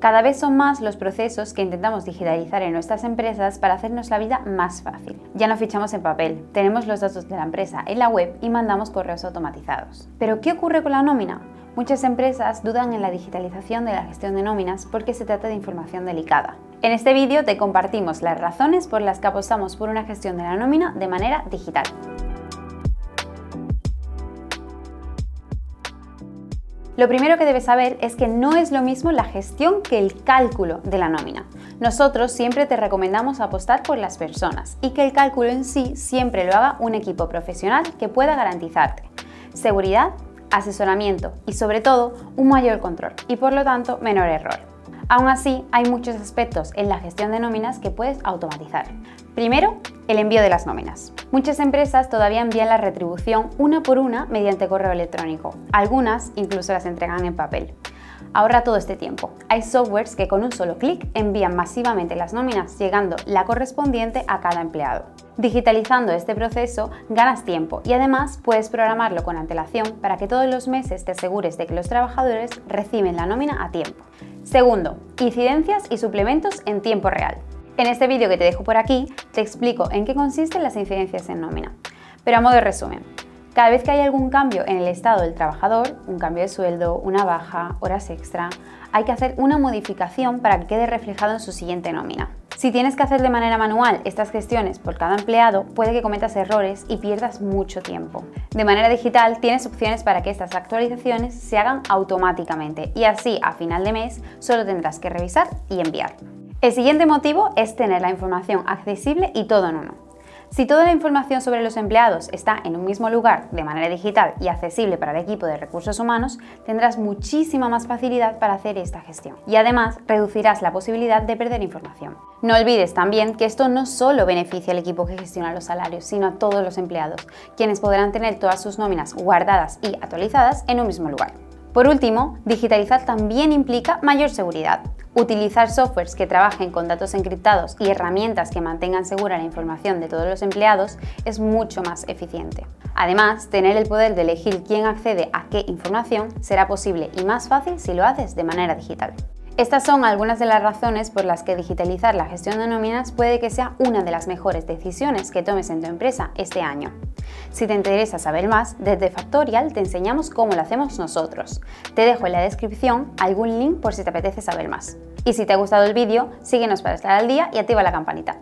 Cada vez son más los procesos que intentamos digitalizar en nuestras empresas para hacernos la vida más fácil. Ya no fichamos en papel, tenemos los datos de la empresa en la web y mandamos correos automatizados. Pero ¿qué ocurre con la nómina? Muchas empresas dudan en la digitalización de la gestión de nóminas porque se trata de información delicada. En este vídeo te compartimos las razones por las que apostamos por una gestión de la nómina de manera digital. Lo primero que debes saber es que no es lo mismo la gestión que el cálculo de la nómina. Nosotros siempre te recomendamos apostar por las personas y que el cálculo en sí siempre lo haga un equipo profesional que pueda garantizarte seguridad, asesoramiento y sobre todo un mayor control y por lo tanto menor error. Aún así, hay muchos aspectos en la gestión de nóminas que puedes automatizar. Primero, el envío de las nóminas. Muchas empresas todavía envían la retribución una por una mediante correo electrónico. Algunas incluso las entregan en papel. Ahorra todo este tiempo. Hay softwares que con un solo clic envían masivamente las nóminas, llegando la correspondiente a cada empleado. Digitalizando este proceso ganas tiempo y además puedes programarlo con antelación para que todos los meses te asegures de que los trabajadores reciben la nómina a tiempo. Segundo, incidencias y suplementos en tiempo real. En este vídeo que te dejo por aquí, te explico en qué consisten las incidencias en nómina. Pero a modo de resumen, cada vez que hay algún cambio en el estado del trabajador, un cambio de sueldo, una baja, horas extra, hay que hacer una modificación para que quede reflejado en su siguiente nómina. Si tienes que hacer de manera manual estas gestiones por cada empleado, puede que cometas errores y pierdas mucho tiempo. De manera digital tienes opciones para que estas actualizaciones se hagan automáticamente y así a final de mes solo tendrás que revisar y enviar. El siguiente motivo es tener la información accesible y todo en uno. Si toda la información sobre los empleados está en un mismo lugar de manera digital y accesible para el equipo de recursos humanos, tendrás muchísima más facilidad para hacer esta gestión y además reducirás la posibilidad de perder información. No olvides también que esto no solo beneficia al equipo que gestiona los salarios, sino a todos los empleados, quienes podrán tener todas sus nóminas guardadas y actualizadas en un mismo lugar. Por último, digitalizar también implica mayor seguridad. Utilizar softwares que trabajen con datos encriptados y herramientas que mantengan segura la información de todos los empleados es mucho más eficiente. Además, tener el poder de elegir quién accede a qué información será posible y más fácil si lo haces de manera digital. Estas son algunas de las razones por las que digitalizar la gestión de nóminas puede que sea una de las mejores decisiones que tomes en tu empresa este año. Si te interesa saber más, desde Factorial te enseñamos cómo lo hacemos nosotros. Te dejo en la descripción algún link por si te apetece saber más. Y si te ha gustado el vídeo, síguenos para estar al día y activa la campanita.